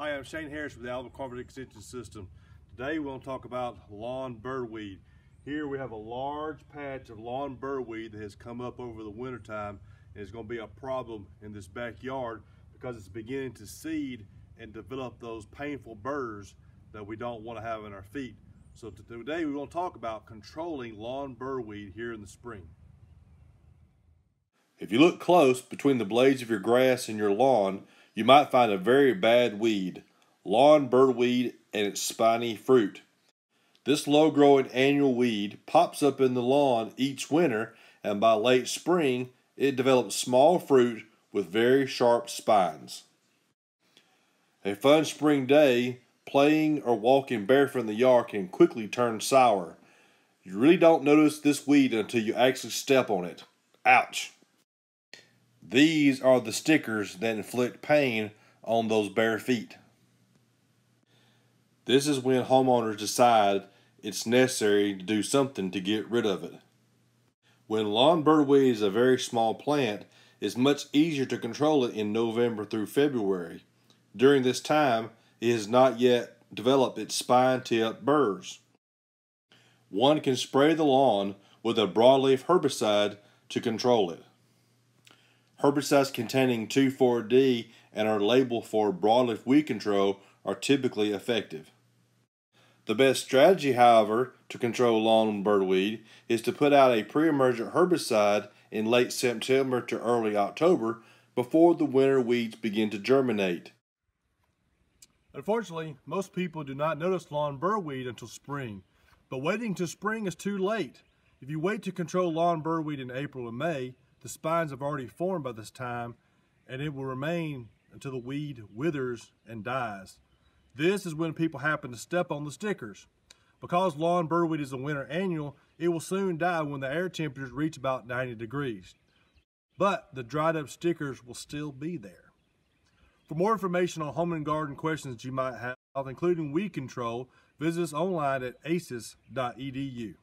Hi, I'm Shane Harris with the Alabama Cooperative Extension System. Today we're going to talk about lawn burweed. Here we have a large patch of lawn burweed that has come up over the wintertime and is going to be a problem in this backyard because it's beginning to seed and develop those painful burrs that we don't want to have in our feet. So today we're going to talk about controlling lawn burweed here in the spring. If you look close between the blades of your grass and your lawn, you might find a very bad weed, lawn burweed and its spiny fruit. This low growing annual weed pops up in the lawn each winter, and by late spring, it develops small fruit with very sharp spines. A fun spring day, playing or walking barefoot in the yard can quickly turn sour. You really don't notice this weed until you actually step on it. Ouch! These are the stickers that inflict pain on those bare feet. This is when homeowners decide it's necessary to do something to get rid of it. When lawn burweed is a very small plant, it's much easier to control it in November through February. During this time, it has not yet developed its spine tip burrs. One can spray the lawn with a broadleaf herbicide to control it. Herbicides containing 2,4-D and are labeled for broadleaf weed control are typically effective. The best strategy, however, to control lawn burweed is to put out a pre-emergent herbicide in late September to early October before the winter weeds begin to germinate. Unfortunately, most people do not notice lawn burweed until spring, but waiting to spring is too late. If you wait to control lawn burweed in April and May, the spines have already formed by this time and it will remain until the weed withers and dies. This is when people happen to step on the stickers. Because lawn burweed is a winter annual, it will soon die when the air temperatures reach about 90 degrees. But the dried up stickers will still be there. For more information on home and garden questions you might have, including weed control, visit us online at aces.edu.